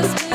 us.